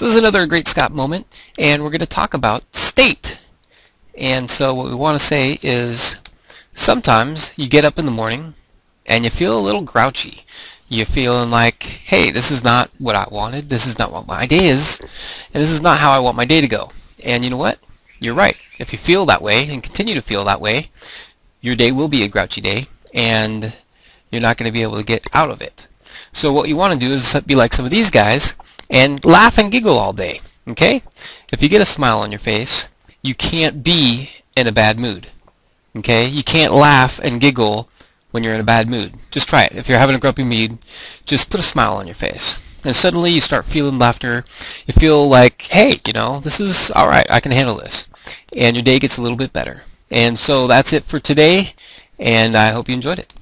So this is another Great Scott moment, and we're going to talk about state. And so what we want to say is sometimes you get up in the morning and you feel a little grouchy. You're feeling like, hey, this is not what I wanted, this is not what my day is, and this is not how I want my day to go. And you know what? You're right. If you feel that way and continue to feel that way, your day will be a grouchy day, and you're not going to be able to get out of it. So what you want to do is be like some of these guys and laugh and giggle all day. Okay? If you get a smile on your face, you can't be in a bad mood. Okay? You can't laugh and giggle when you're in a bad mood. Just try it. If you're having a grumpy mood, just put a smile on your face. And suddenly you start feeling laughter. You feel like, hey, you know, this is all right. I can handle this. And your day gets a little bit better. And so that's it for today. And I hope you enjoyed it.